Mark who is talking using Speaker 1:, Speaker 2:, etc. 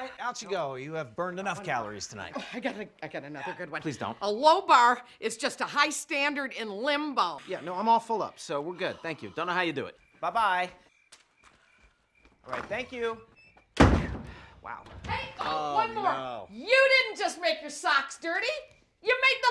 Speaker 1: right, out you go. You have burned enough calories tonight.
Speaker 2: Oh, I got a, I got another good one.
Speaker 1: Please don't.
Speaker 2: A low bar is just a high standard in limbo.
Speaker 1: Yeah, no, I'm all full up, so we're good. Thank you. Don't know how you do it. Bye bye. All right, thank you. Wow.
Speaker 2: Hey, oh,
Speaker 1: Oh,
Speaker 2: one more.
Speaker 1: no.
Speaker 2: You didn't just make your socks dirty. You made the.